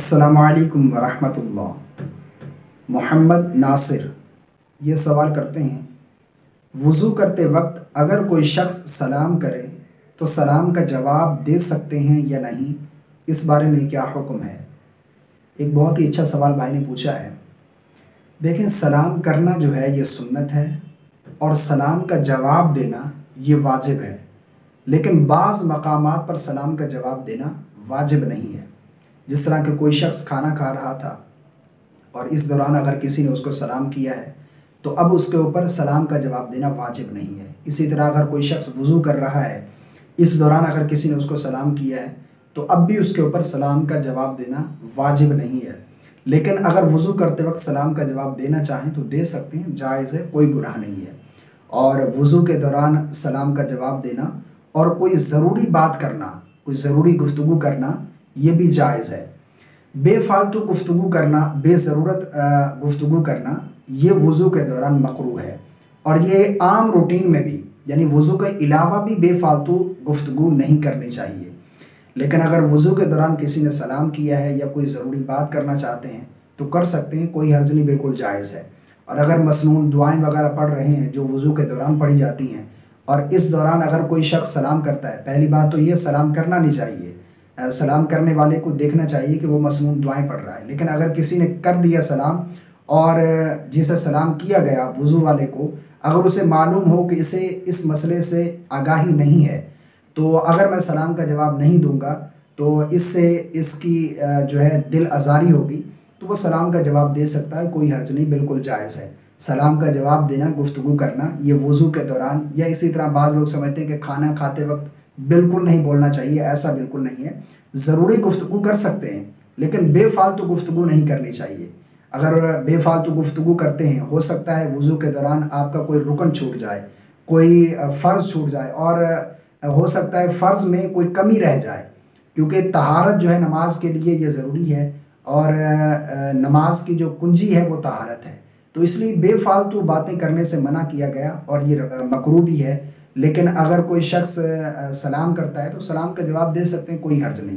السلام علیکم ورحمۃ اللہ۔ محمد ناصر، یہ سوال کرتے ہیں، وضو کرتے وقت اگر کوئی شخص سلام کرے تو سلام کا جواب دے سکتے ہیں یا نہیں؟ اس بارے میں کیا حکم ہے؟ ایک بہت ہی اچھا سوال بھائی نے پوچھا ہے۔ دیکھیں، سلام کرنا جو ہے یہ سنت ہے اور سلام کا جواب دینا یہ واجب ہے، لیکن بعض مقامات پر سلام کا جواب دینا واجب نہیں ہے۔ جس طرح کہ کوئی شخص کھانا کھا رہا تھا اور اس دوران اگر کسی نے اس کو سلام کیا ہے، تو اب اس کے اوپر سلام کا جواب دینا واجب نہیں ہے۔ اسی طرح اگر کوئی شخص وضو کر رہا ہے، اس دوران اگر کسی نے اس کو سلام کیا ہے، تو اب بھی اس کے اوپر سلام کا جواب دینا واجب نہیں ہے۔ لیکن اگر وضو کرتے وقت سلام کا جواب دینا چاہیں تو دے سکتے ہیں، جائز ہے، کوئی گناہ نہیں ہے۔ اور وضو کے دوران سلام کا جواب دینا اور کوئی ضروری بات کرنا، کوئی ضروری گفتگو کرنا یہ بھی جائز ہے۔ بے فالتو گفتگو کرنا، بے ضرورت گفتگو کرنا، یہ وضو کے دوران مقروع ہے۔ اور یہ عام روٹین میں بھی یعنی وضو کے علاوہ بھی بے فالتو گفتگو نہیں کرنی چاہیے۔ لیکن اگر وضو کے دوران کسی نے سلام کیا ہے یا کوئی ضروری بات کرنا چاہتے ہیں، تو کر سکتے ہیں، کوئی حرج نہیں، بالکل جائز ہے۔ اور اگر مصنون دعائیں وغیرہ پڑھ رہے ہیں جو وضو کے دوران پڑھی جاتی ہیں، اور اس دوران اگر کوئی شخص سلام کرتا ہے، پہلی بات تو یہ سلام کرنا نہیں چاہیے۔ سلام کرنے والے کو دیکھنا چاہیے کہ وہ مصنون دعائیں پڑھ رہا ہے۔ لیکن اگر کسی نے کر دیا سلام اور جسے سلام کیا گیا وضو والے کو، اگر اسے معلوم ہو کہ اسے اس مسئلے سے آگاہی نہیں ہے، تو اگر میں سلام کا جواب نہیں دوں گا، تو اس سے اس کی جو ہے، دل آزاری ہوگی، تو وہ سلام کا جواب دے سکتا ہے، کوئی حرج نہیں، بالکل جائز ہے۔ سلام کا جواب دینا، گفتگو کرنا، یہ وضو کے دوران یا اسی طرح بعض لوگ سمجھتے ہیں کہ کھانا کھاتے وقت بالکل نہیں بولنا چاہیے، ایسا بالکل نہیں ہے۔ ضروری گفتگو کر سکتے ہیں، لیکن بے فالتو گفتگو نہیں کرنی چاہیے۔ اگر بے فالتو گفتگو کرتے ہیں، ہو سکتا ہے وضو کے دوران آپ کا کوئی رکن چھوٹ جائے، کوئی فرض چھوٹ جائے، اور ہو سکتا ہے فرض میں کوئی کمی رہ جائے۔ کیونکہ تہارت جو ہے نماز کے لیے یہ ضروری ہے، اور نماز کی جو کنجی ہے وہ تہارت ہے۔ تو اس لیے بے فالتو باتیں کرنے سے منع کیا گیا، اور یہ مکرو بھی ہے۔ لیکن اگر کوئی شخص سلام کرتا ہے تو سلام کا جواب دے سکتے ہیں، کوئی حرج نہیں۔